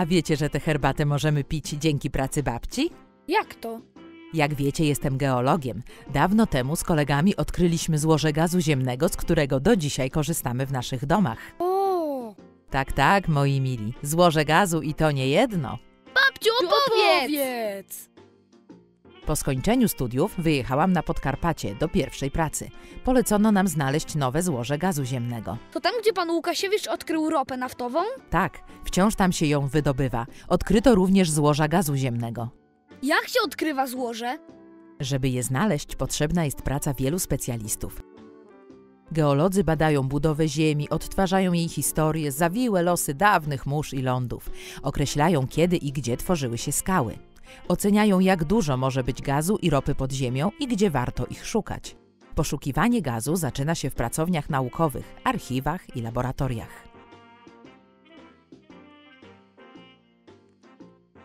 A wiecie, że tę herbatę możemy pić dzięki pracy babci? Jak to? Jak wiecie, jestem geologiem. Dawno temu z kolegami odkryliśmy złoże gazu ziemnego, z którego do dzisiaj korzystamy w naszych domach. O! Tak, tak, moi mili. Złoże gazu i to nie jedno. Babciu, opowiedz! Po skończeniu studiów wyjechałam na Podkarpacie do pierwszej pracy. Polecono nam znaleźć nowe złoże gazu ziemnego. To tam, gdzie pan Łukasiewicz odkrył ropę naftową? Tak, wciąż tam się ją wydobywa. Odkryto również złoża gazu ziemnego. Jak się odkrywa złoże? Żeby je znaleźć, potrzebna jest praca wielu specjalistów. Geolodzy badają budowę Ziemi, odtwarzają jej historię, zawiłe losy dawnych mórz i lądów, określają kiedy i gdzie tworzyły się skały. Oceniają, jak dużo może być gazu i ropy pod ziemią i gdzie warto ich szukać. Poszukiwanie gazu zaczyna się w pracowniach naukowych, archiwach i laboratoriach.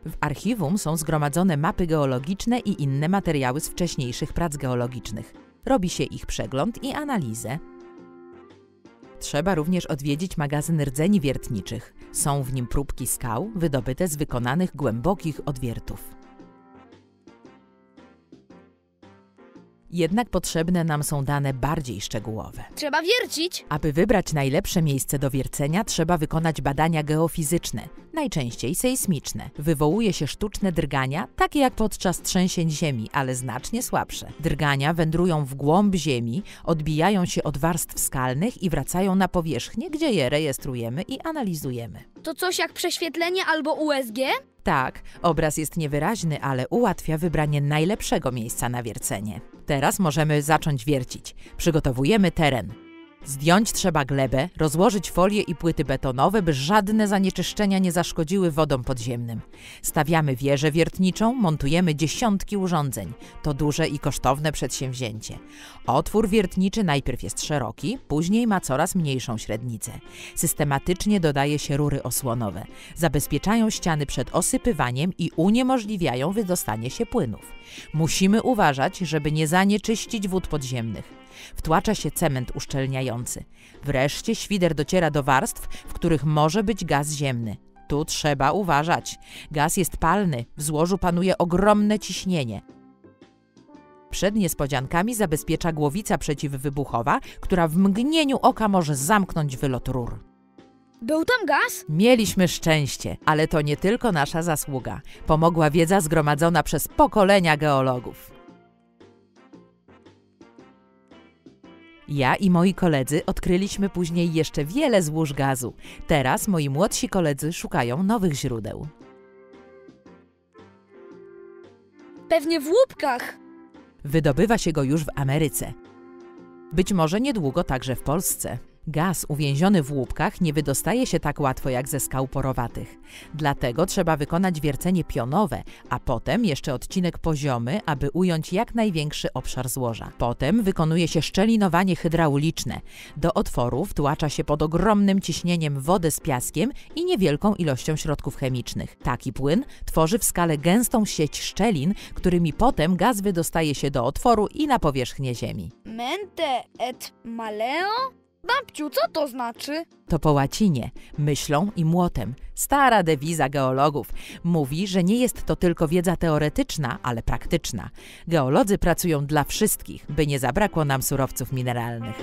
W archiwum są zgromadzone mapy geologiczne i inne materiały z wcześniejszych prac geologicznych. Robi się ich przegląd i analizę. Trzeba również odwiedzić magazyn rdzeni wiertniczych. Są w nim próbki skał wydobyte z wykonanych głębokich odwiertów. Jednak potrzebne nam są dane bardziej szczegółowe. Trzeba wiercić. Aby wybrać najlepsze miejsce do wiercenia, trzeba wykonać badania geofizyczne, najczęściej sejsmiczne. Wywołuje się sztuczne drgania, takie jak podczas trzęsień ziemi, ale znacznie słabsze. Drgania wędrują w głąb ziemi, odbijają się od warstw skalnych i wracają na powierzchnię, gdzie je rejestrujemy i analizujemy. To coś jak prześwietlenie albo USG? Tak, obraz jest niewyraźny, ale ułatwia wybranie najlepszego miejsca na wiercenie. Teraz możemy zacząć wiercić. Przygotowujemy teren. Zdjąć trzeba glebę, rozłożyć folię i płyty betonowe, by żadne zanieczyszczenia nie zaszkodziły wodom podziemnym. Stawiamy wieżę wiertniczą, montujemy dziesiątki urządzeń. To duże i kosztowne przedsięwzięcie. Otwór wiertniczy najpierw jest szeroki, później ma coraz mniejszą średnicę. Systematycznie dodaje się rury osłonowe. Zabezpieczają ściany przed osypywaniem i uniemożliwiają wydostanie się płynów. Musimy uważać, żeby nie zanieczyścić wód podziemnych. Wtłacza się cement uszczelniający. Wreszcie świder dociera do warstw, w których może być gaz ziemny. Tu trzeba uważać. Gaz jest palny, w złożu panuje ogromne ciśnienie. Przed niespodziankami zabezpiecza głowica przeciwwybuchowa, która w mgnieniu oka może zamknąć wylot rur. Był tam gaz? Mieliśmy szczęście, ale to nie tylko nasza zasługa. Pomogła wiedza zgromadzona przez pokolenia geologów. Ja i moi koledzy odkryliśmy później jeszcze wiele złóż gazu. Teraz moi młodsi koledzy szukają nowych źródeł. Pewnie w łupkach. Wydobywa się go już w Ameryce. Być może niedługo także w Polsce. Gaz uwięziony w łupkach nie wydostaje się tak łatwo jak ze skał porowatych. Dlatego trzeba wykonać wiercenie pionowe, a potem jeszcze odcinek poziomy, aby ująć jak największy obszar złoża. Potem wykonuje się szczelinowanie hydrauliczne. Do otworu wtłacza się pod ogromnym ciśnieniem wodę z piaskiem i niewielką ilością środków chemicznych. Taki płyn tworzy w skale gęstą sieć szczelin, którymi potem gaz wydostaje się do otworu i na powierzchnię ziemi. Mente et maleo? Babciu, co to znaczy? To po łacinie, myślą i młotem. Stara dewiza geologów. Mówi, że nie jest to tylko wiedza teoretyczna, ale praktyczna. Geolodzy pracują dla wszystkich, by nie zabrakło nam surowców mineralnych.